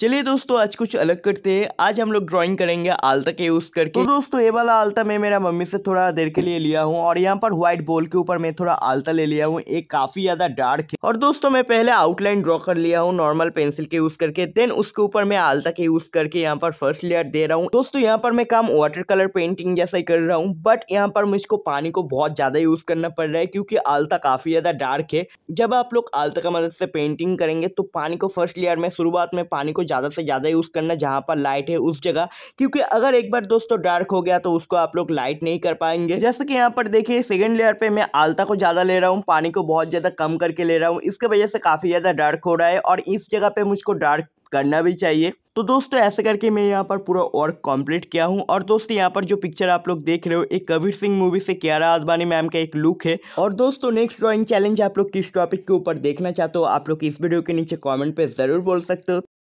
चलिए दोस्तों, आज कुछ अलग करते हैं। आज हम लोग ड्राइंग करेंगे आलता के यूज़ करके। तो दोस्तों, ये वाला आलता मैं मेरा मम्मी से थोड़ा देर के लिए लिया हूँ और यहाँ पर व्हाइट बॉल के ऊपर मैं थोड़ा आलता ले लिया हूँ। एक काफ़ी ज़्यादा डार्क है। और दोस्तों, मैं पहले आउटलाइन ड्रॉ कर लिया हूँ नॉर्मल पेंसिल के यूज़ करके। देन उसके ऊपर मैं आलता के यूज़ करके यहाँ पर फ़र्स्ट लेयर दे रहा हूँ। दोस्तों, यहाँ पर मैं काम वाटर कलर पेंटिंग जैसा ही कर रहा हूँ। बट यहाँ पर मुझको पानी को बहुत ज़्यादा यूज़ करना पड़ रहा है क्योंकि आलता काफ़ी ज़्यादा डार्क है। जब आप लोग आलता का मदद से पेंटिंग करेंगे तो पानी को फ़र्स्ट लेयर में, शुरुआत में पानी को ज़्यादा से ज़्यादा यूज़ करना जहाँ पर लाइट है उस जगह। क्योंकि अगर एक बार दोस्तों डार्क हो गया तो उसको आप लोग लाइट नहीं कर पाएँगे। जैसे कि यहाँ पर देखिए सेकंड लेयर पे मैं आलता को ज़्यादा ले रहा हूँ, पानी को बहुत ज़्यादा कम करके ले रहा हूँ। इसके वजह से काफ़ी ज़्यादा डार्क हो रहा है और इस जगह पे मुझको डार्क करना भी चाहिए। तो दोस्तों, ऐसे करके मैं यहाँ पर पूरा वर्क कंप्लीट किया हूँ। और दोस्तों, यहाँ पर जो पिक्चर आप लोग देख रहे हो, एक कबीर सिंह मूवी से कियारा आदवानी मैम का एक लुक है। और दोस्तों नेक्स्ट ड्राइंग चैलेंज आप लोग किस टॉपिक के ऊपर देखना चाहते हो, आप लोग इस वीडियो के नीचे कमेंट पे ज़रूर बोल सकते हो।